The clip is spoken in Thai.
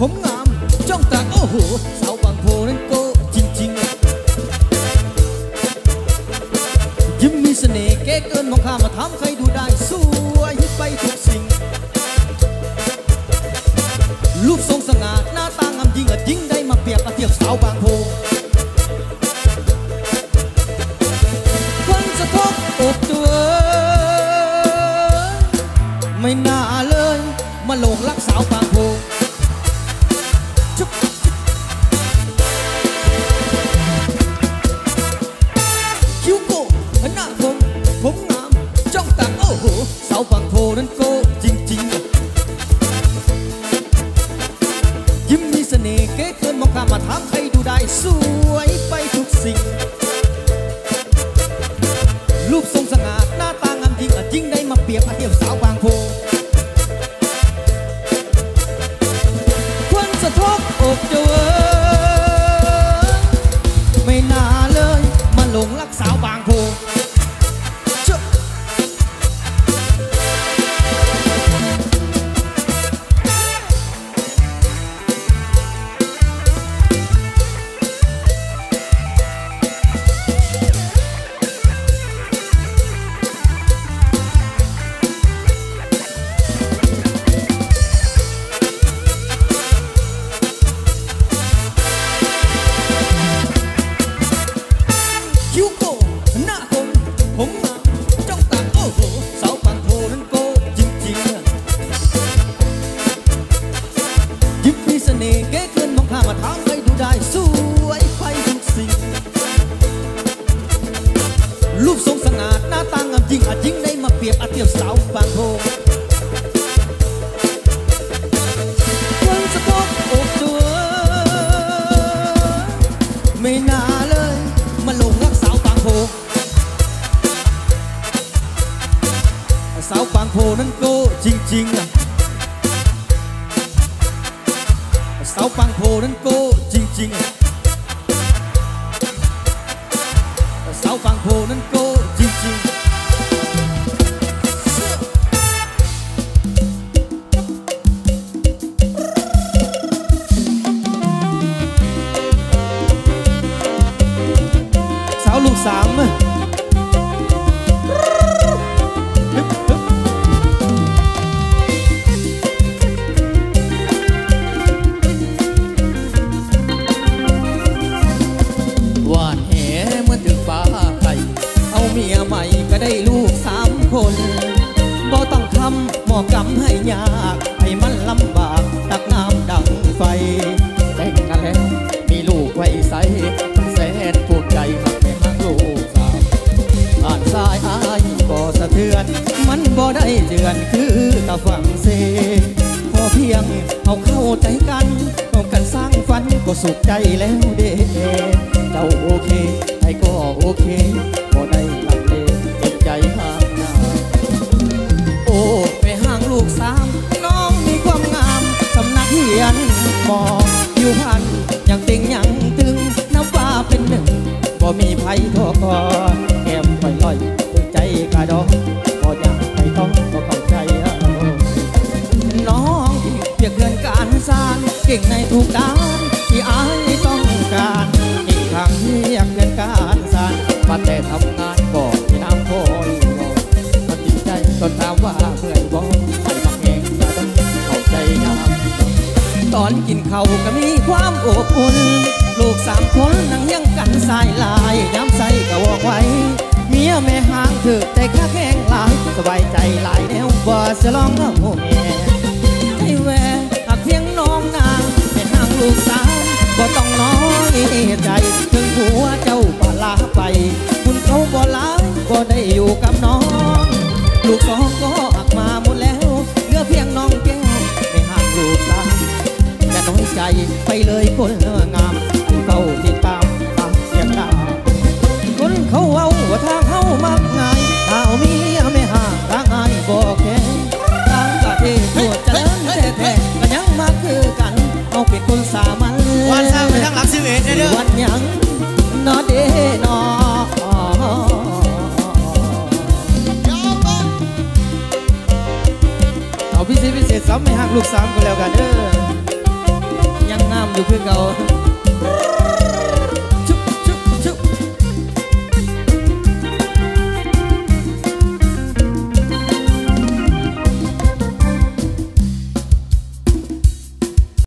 ผมงามจ้องตาโอ้โห ถามใครดูได้สวยไปทุกสิ่ง รูปทรงสง่าหน้าตางามยิ่งอะยิ่งได้มาเปรียบมาเทียบสาวบางโพคนจะทบอกตัวไม่น่าเลย มาหลงรักสาวบางโพชุ บางโพนั้นโกจริงๆ ยิ้มมีเสน่ห์เก๋เกินมองข้ามมาถามใครดูได้สวยไปทุกสิ่ง รูปทรงสง่าหน้าตางามจริงอะยิ่งได้มาเปรียบอาเทียบสาว ยิ้มมีเสน่ห์เก๋เกินมองข้ามมาถามใครดูได้สวยไปทุกสิ่งรูปทรงสง่าหน้าตางามจริงอาจยิ่งได้มาเปรียบอาเทียบสาวบางโพคนสะทบอกตัวไม่น่าเลยมาหลงรักสาวบางโพสาวบางโพนั้นโก้จริงๆ อะสาวบางโพนั้นโกจริงๆสาวฟังโพนั้นโกจ วานแหเมื่อถึงฟ้าไข่เอาเมียใหม่ก็ได้ลูกสามคนบ่ต้องทำหมอกรรมให้ยาก ให้มันลำบากตักน้ำดังไฟ แต่งกันแล้วมีลูกไว้ใสแสนปวดใจหักแม่ห้างลูกสาวอ่านสายอายก็สะเทือน มันบ่ได้เจือนคือตะฝังเซพอเพียงเอาเข้าใจกันเอากันสร้างฝันก็สุขใจแล้วเด้ เจ้าโอเคไอ้ก็โอเคบ่ได้ลังเลเก็บใจห่างนาโอ้ไปห่างลูกสาม น้องมีความงามสำนักเฮียนมออยู่พันยังติงยังตึงน้ำฟ้าเป็นหนึ่งบ่มีไผทอกอแก้มไปลอยตึงใจกระดองบ่อยากไปต้องก็เข้าใจน้องที่เพียงเกินการสางเก่งในทุกด้าน แต่ทำงานก็ที่น้ำคอยรอก็จริงใจก็ถามว่าเพื่อนบอกให้มาแข่งก็ต้องเข้าใจยามตอนกินข้าวก็มีความอบอุ่น ลูกสามคนนั่งยังกันสายลายย้ำใส่ก็วอกไว้ เมียแม่ห่างถือแต่ข้าแข้งหลายสบายใจหลายแนวบ่จะลองเอาแม่ อยู่กับน้อง ลูกสองก็อักมาหมดแล้ว เหลือเพียงน้องแก้วไม่ห่างลูกตาแต่น้อยใจไปเลยคนงามเฝ้าติ พิเศษพิเศษสามไม่หักลูกสามก็แล้วกันเด้อยังงามอยู่เพื่อเก่า